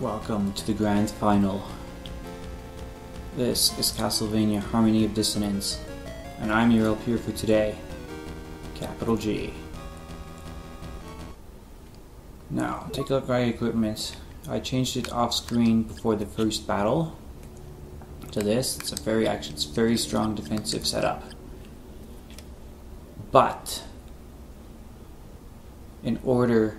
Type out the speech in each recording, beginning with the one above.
Welcome to the grand final. This is Castlevania Harmony of Dissonance, and I'm your LP for today, capital G. Now, take a look at my equipment. I changed it off screen before the first battle to this. It's a very it's very strong defensive setup. But in order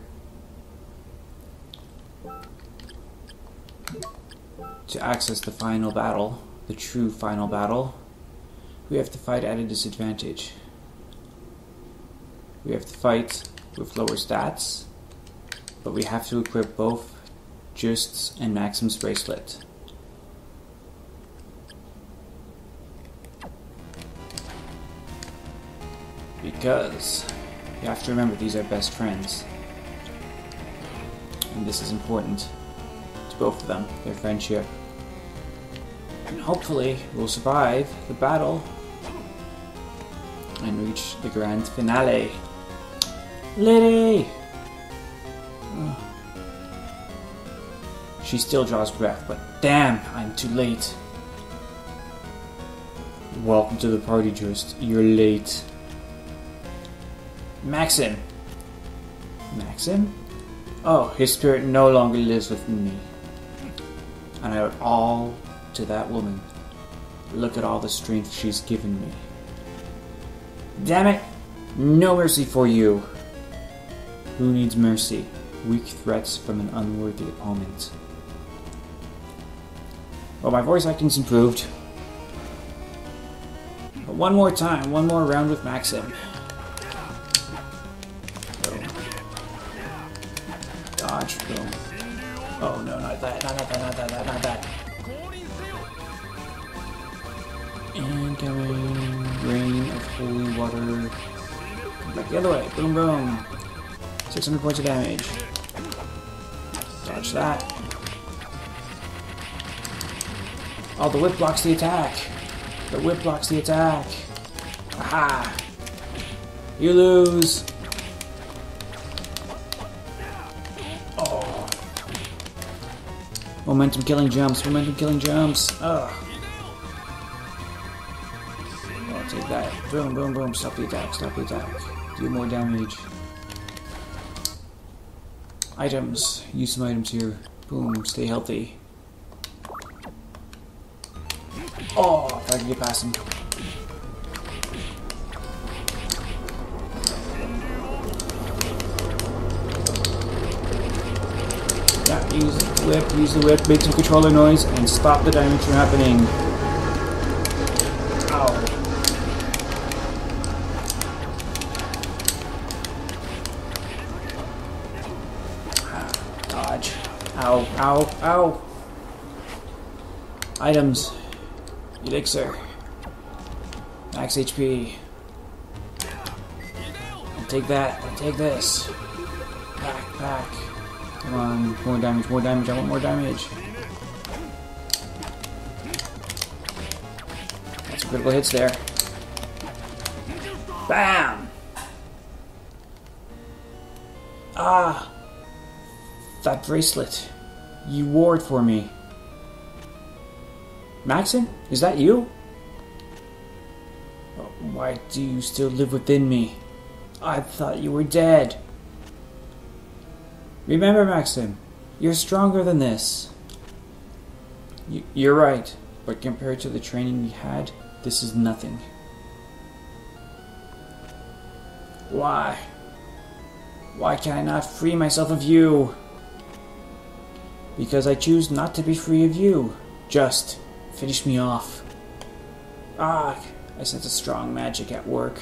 to access the final battle, the true final battle, we have to fight at a disadvantage. We have to fight with lower stats, but we have to equip both Juste's and Maxim's bracelet. Because you have to remember these are best friends. And this is important to both of them, their friendship. And hopefully we'll survive the battle and reach the grand finale. Ugh. She still draws breath, but damn, I'm too late. Welcome to the party, Juste. You're late. Maxim. Maxim? Oh, his spirit no longer lives within me. And I it all to that woman. Look at all the strength she's given me. Damn it! No mercy for you! Who needs mercy? Weak threats from an unworthy opponent. Well, my voice acting's improved. But one more time, one more round with Maxim. Dodge, boom. Oh no, not that, not that, not that, not that, not that. Incoming rain of holy water. Back the other way. Boom, boom. 600 points of damage. Dodge that. Oh, the whip blocks the attack. The whip blocks the attack. Aha! You lose. Oh. Momentum killing jumps. Momentum killing jumps. Ugh. Boom, boom, boom. Stop the attack. Stop the attack. Do more damage. Items. Use some items here. Boom. Stay healthy. Oh, if I can get past him. Yeah, use the whip, use the whip, make some controller noise, and stop the damage from happening. Ow. Dodge. Ow, ow, ow. Items. Elixir. Max HP. I'll take that. I'll take this. Back, back. Come on. More damage, more damage. I want more damage. That's critical hits there. Bam! Ah! That bracelet. You wore it for me. Maxim, is that you? Oh, why do you still live within me? I thought you were dead. Remember, Maxim, you're stronger than this. Y- you're right, but compared to the training we had, this is nothing. Why? Why can I not free myself of you? Because I choose not to be free of you. Juste Finish me off. Ah, I sense a strong magic at work.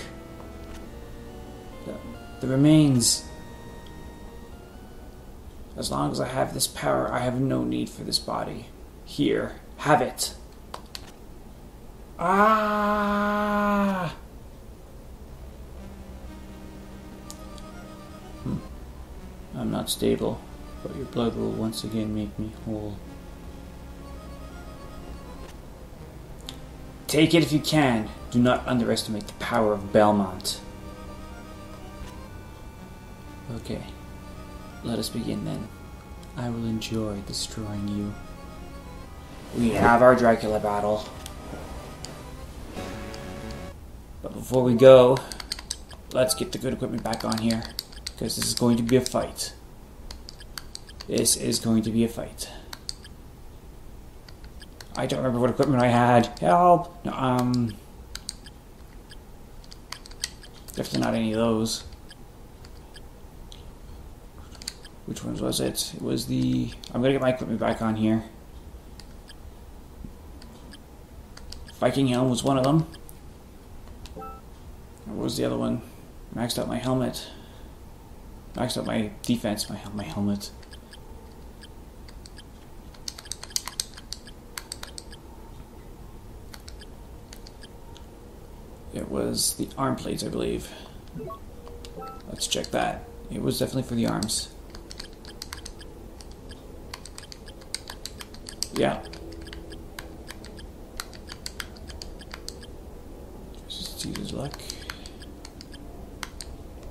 The, the remains. As long as I have this power, I have no need for this body. Here, have it. Ah! Hmm. I'm not stable, but your blood will once again make me whole. Take it if you can. Do not underestimate the power of Belmont. Okay. Let us begin then. I will enjoy destroying you. We have our Dracula battle. But before we go, let's get the good equipment back on here. Because this is going to be a fight. This is going to be a fight. I don't remember what equipment I had. Help! No, um... Definitely not any of those. Which ones was it? It was the... I'm gonna get my equipment back on here. Viking Helm was one of them. What was the other one? Maxed out my helmet. Maxed out my defense, my, my helmet. Was the arm plates, I believe. Let's check that. It was definitely for the arms. Yeah. Just use his luck.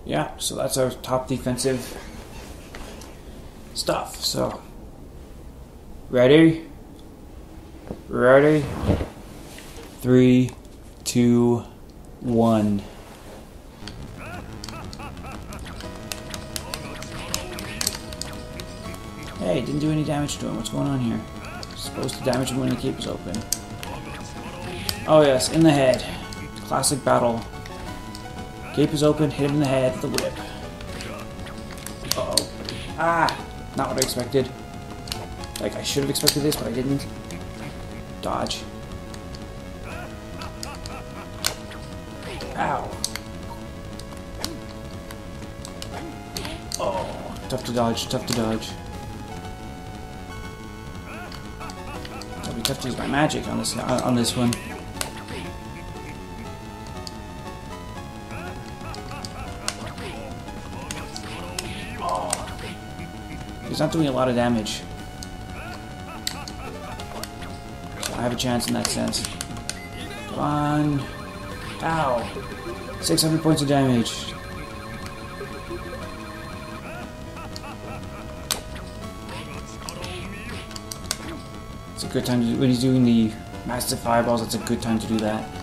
Yeah, so that's our top defensive stuff. So, ready? Ready? Three, two, one. Hey, didn't do any damage to him. What's going on here? Supposed to damage him when the cape is open. Oh yes, in the head. Classic battle. Cape is open, hit him in the head with a whip. Uh oh Ah! Not what I expected. Like, I should have expected this, but I didn't. Dodge. Tough to dodge, tough to dodge. It'll be tough to use my magic on this uh, on this one. He's not doing a lot of damage. So I have a chance in that sense. Come on. Ow. 600 points of damage. It's a good time to do, when he's doing the massive fireballs, it's a good time to do that.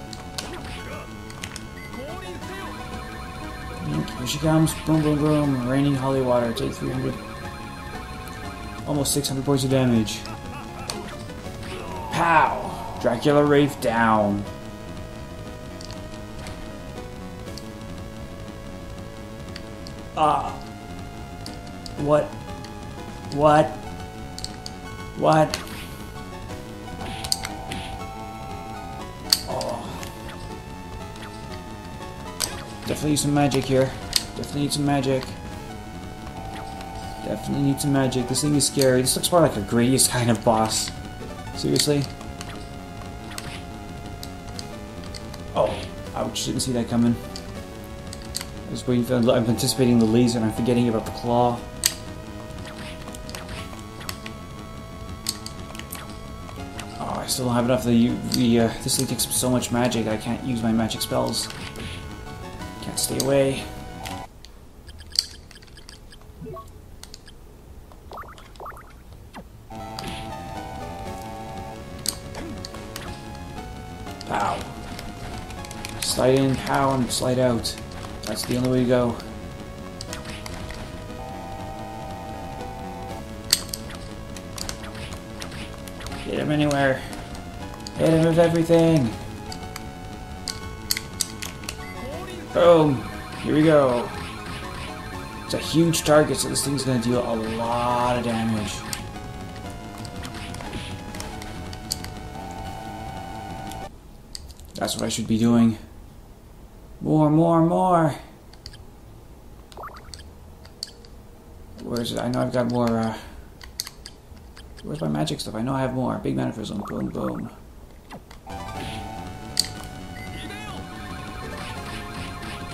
Here she comes. Boom, boom, boom. Raining holy water. Take 300. Almost 600 points of damage. Pow! Dracula Wraith down. Ah. What? What? What? Oh. Definitely need some magic here. Definitely need some magic. Definitely need some magic. This thing is scary. This looks more like a Gradius kind of boss. Seriously? Oh, ouch, didn't see that coming. I was waiting for, I'm anticipating the laser and I'm forgetting about the claw. Still don't have enough of the, the uh, this thing takes so much magic I can't use my magic spells. Can't stay away. Pow. Slide in, pow, and slide out. That's the only way to go. Get him anywhere. Him with everything. Boom. Here we go. It's a huge target, so this thing's gonna deal a lot of damage. That's what I should be doing. More, more, more. Where's it? I know I've got more, uh... Where's my magic stuff? I know I have more. Big manifism. Boom, boom.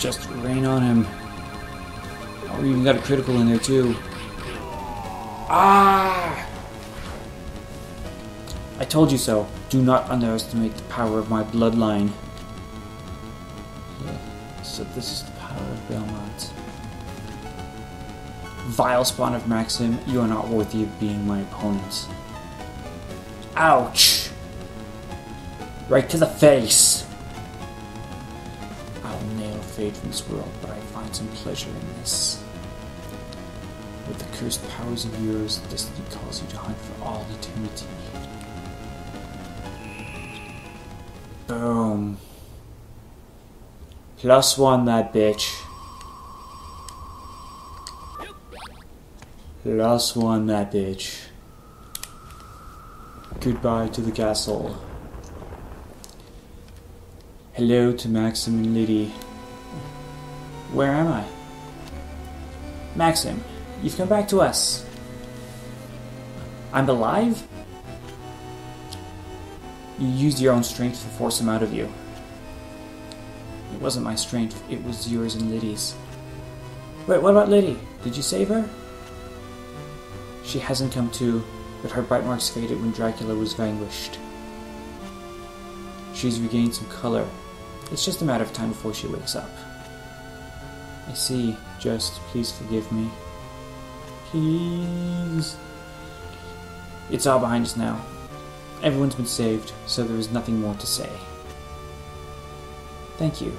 Just rain on him. Oh, we even got a critical in there, too. Ah! I told you so. Do not underestimate the power of my bloodline. So this is the power of Belmont. Vile spawn of Maxim, you are not worthy of being my opponent. Ouch! Right to the face! Nail fate from this world, but I find some pleasure in this. With the cursed powers of yours, destiny calls you to hunt for all eternity. Boom. Plus one, that bitch. Plus one, that bitch. Goodbye to the castle. Hello to Maxim and Lydie. Where am I? Maxim, you've come back to us. I'm alive? You used your own strength to force him out of you. It wasn't my strength, it was yours and Lydie's. Wait, what about Lydie? Did you save her? She hasn't come to, but her bite marks faded when Dracula was vanquished. She's regained some color. It's just a matter of time before she wakes up. I see. Juste please forgive me. Please. It's all behind us now. Everyone's been saved, so there is nothing more to say. Thank you.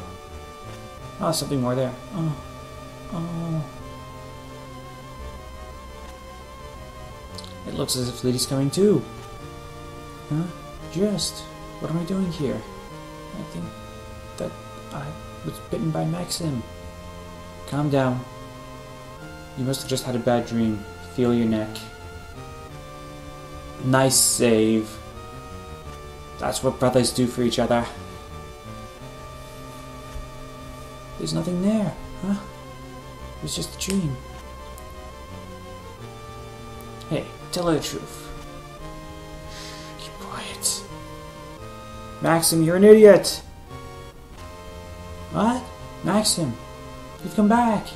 Oh, something more there. Oh. Oh. It looks as if Lydie's coming too. Huh? Juste. What am I doing here? I think that I was bitten by Maxim. Calm down. You must have just had a bad dream. Feel your neck. Nice save. That's what brothers do for each other. There's nothing there, huh? It was just a dream. Hey, tell her the truth. Keep quiet. Maxim, you're an idiot! What? Maxim, you've come back!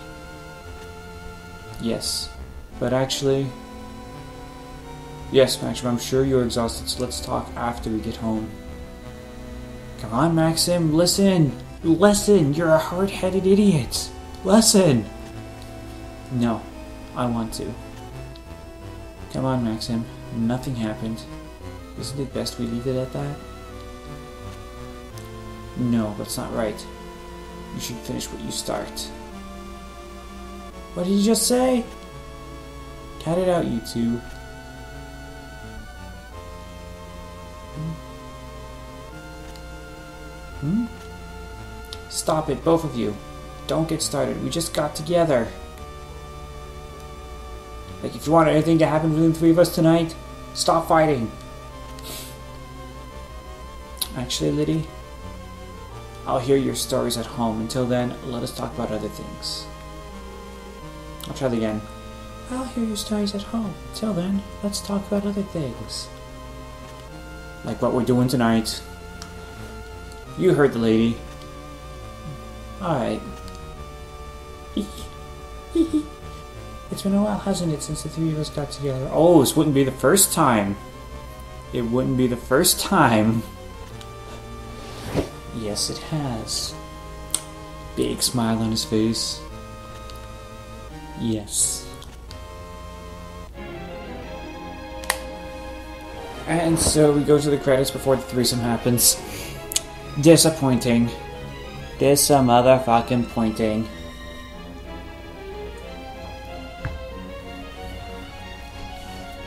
Yes, but actually... Yes, Maxim, I'm sure you're exhausted, so let's talk after we get home. Come on, Maxim, listen! Listen! You're a hard-headed idiot! Listen! No, I want to. Come on, Maxim. Nothing happened. Isn't it best we leave it at that? No, that's not right. You should finish what you start. What did you just say? Cut it out, you two. Hmm? Stop it, both of you. Don't get started. We just got together. Like, if you want anything to happen between the three of us tonight, stop fighting. Actually, Lydie, I'll hear your stories at home. Until then, let us talk about other things. I'll try again. I'll hear your stories at home. Until then, let's talk about other things. Like what we're doing tonight. You heard the lady. Alright. it's been a while, hasn't it, since the three of us got together? Oh, this wouldn't be the first time. It wouldn't be the first time. Yes, it has. Big smile on his face. Yes. And so we go to the credits before the threesome happens. Disappointing. This a motherfucking pointing.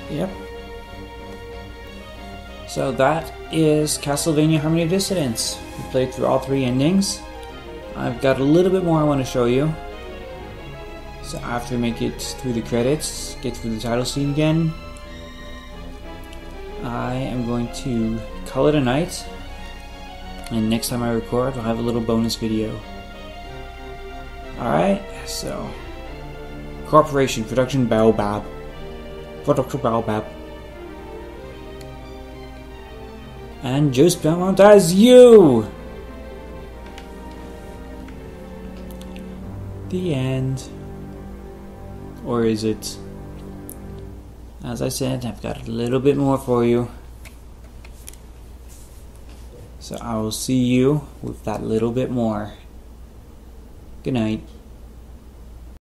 Yep. So that is Castlevania Harmony of Dissonance. We played through all three endings. I've got a little bit more I want to show you. So after we make it through the credits, get through the title scene again, I am going to call it a night. And next time I record, I'll have a little bonus video. Alright, so. Corporation, Production Baobab. Production Baobab. And Juste Belmont as you! The end. Or is it? As I said, I've got a little bit more for you. So I will see you with that little bit more. Good night.